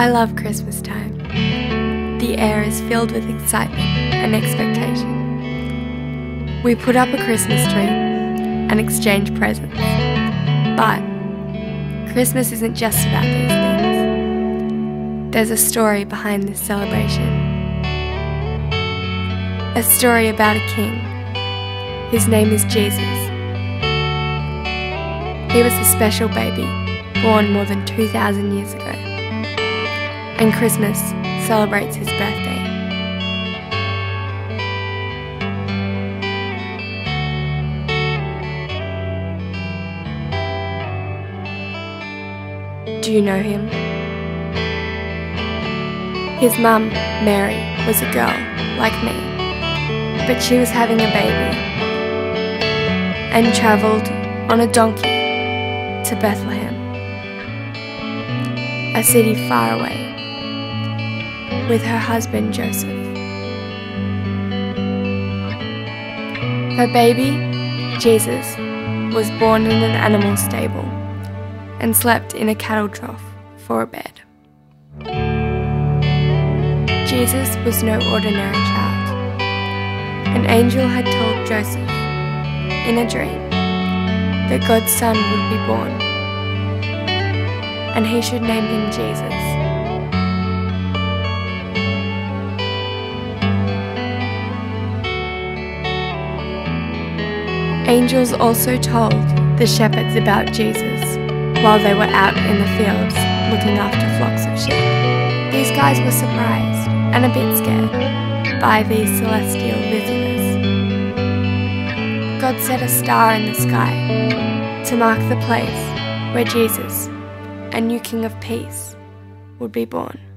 I love Christmas time. The air is filled with excitement and expectation. We put up a Christmas tree and exchange presents. But Christmas isn't just about these things. There's a story behind this celebration. A story about a king. His name is Jesus. He was a special baby born more than 2,000 years ago. And Christmas celebrates his birthday. Do you know him? His mum, Mary, was a girl like me, but she was having a baby and travelled on a donkey to Bethlehem, a city far away, with her husband Joseph. Her baby, Jesus, was born in an animal stable and slept in a cattle trough for a bed. Jesus was no ordinary child. An angel had told Joseph, in a dream, that God's Son would be born, and he should name him Jesus. Angels also told the shepherds about Jesus while they were out in the fields looking after flocks of sheep. These guys were surprised and a bit scared by these celestial visitors. God set a star in the sky to mark the place where Jesus, a new King of Peace, would be born.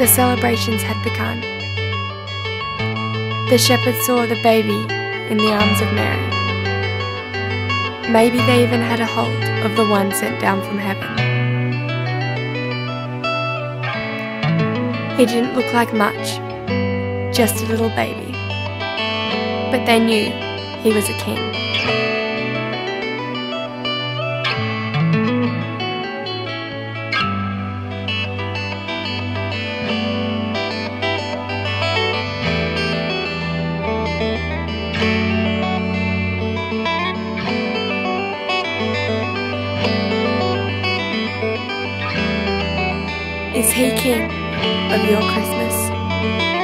The celebrations had begun. The shepherds saw the baby in the arms of Mary. Maybe they even had a hold of the one sent down from heaven. He didn't look like much, just a little baby. But they knew he was a king. Is He King of your Christmas?